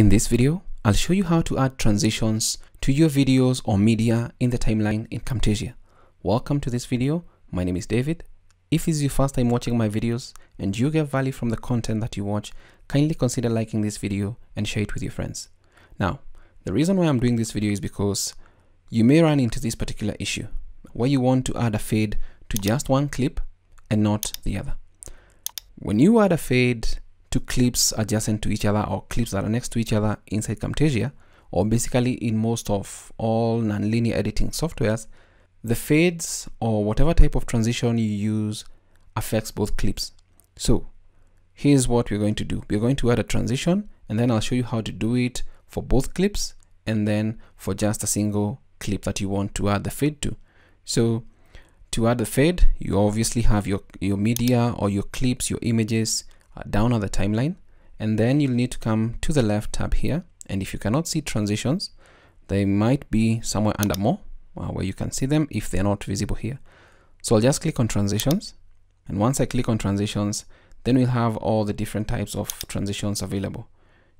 In this video, I'll show you how to add transitions to your videos or media in the timeline in Camtasia. Welcome to this video. My name is David. If this is your first time watching my videos and you get value from the content that you watch, kindly consider liking this video and share it with your friends. Now, the reason why I'm doing this video is because you may run into this particular issue where you want to add a fade to just one clip and not the other. When you add a fade to clips adjacent to each other or clips that are next to each other inside Camtasia, or basically in most of all nonlinear editing softwares, the fades or whatever type of transition you use affects both clips. So here's what we're going to do. We're going to add a transition and then I'll show you how to do it for both clips and then for just a single clip that you want to add the fade to. So to add the fade, you obviously have your, your media or your clips, your images down on the timeline. And then you'll need to come to the left tab here. And if you cannot see transitions, they might be somewhere under more uh, where you can see them if they're not visible here. So I'll just click on transitions. And once I click on transitions, then we'll have all the different types of transitions available.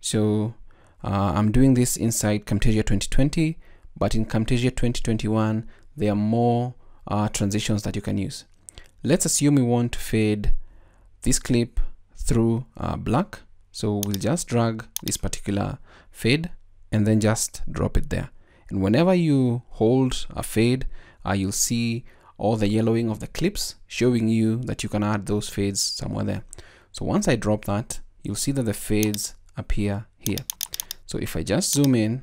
So uh, I'm doing this inside Camtasia 2020, but in Camtasia 2021, there are more uh, transitions that you can use. Let's assume we want to fade this clip through uh, black. So we'll just drag this particular fade and then just drop it there. And whenever you hold a fade, uh, you'll see all the yellowing of the clips showing you that you can add those fades somewhere there. So once I drop that, you'll see that the fades appear here. So if I just zoom in,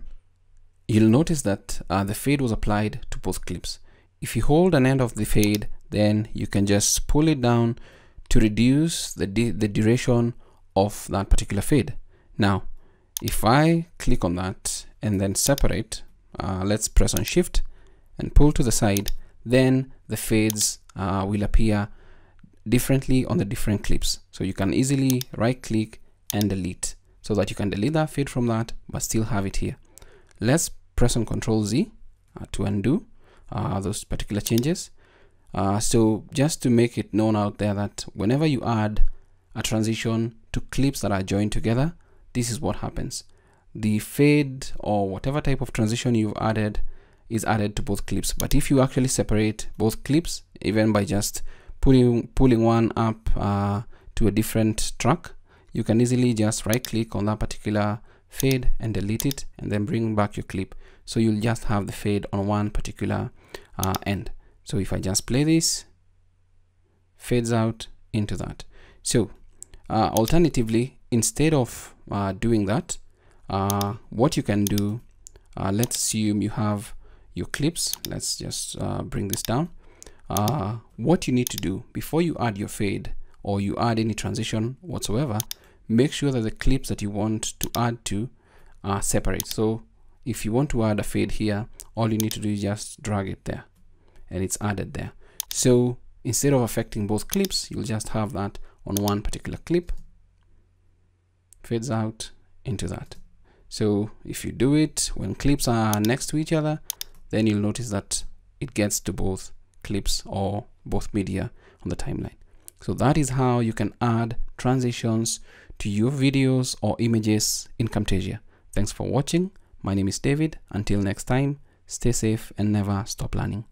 you'll notice that uh, the fade was applied to both clips. If you hold an end of the fade, then you can just pull it down to reduce the, the duration of that particular fade. Now, if I click on that and then separate, uh, let's press on shift and pull to the side, then the fades uh, will appear differently on the different clips. So you can easily right click and delete so that you can delete that fade from that, but still have it here. Let's press on control Z uh, to undo uh, those particular changes. Uh, so just to make it known out there that whenever you add a transition to clips that are joined together, this is what happens. The fade or whatever type of transition you've added is added to both clips. But if you actually separate both clips, even by just pulling, pulling one up uh, to a different track, you can easily just right click on that particular fade and delete it and then bring back your clip. So you'll just have the fade on one particular uh, end. So if I just play this, fades out into that. So uh, alternatively, instead of uh, doing that, uh, what you can do, uh, let's assume you have your clips. Let's just uh, bring this down. Uh, what you need to do before you add your fade or you add any transition whatsoever, make sure that the clips that you want to add to are separate. So if you want to add a fade here, all you need to do is just drag it there and it's added there. So instead of affecting both clips, you'll just have that on one particular clip, fades out into that. So if you do it when clips are next to each other, then you'll notice that it gets to both clips or both media on the timeline. So that is how you can add transitions to your videos or images in Camtasia. Thanks for watching. My name is David. Until next time, stay safe and never stop learning.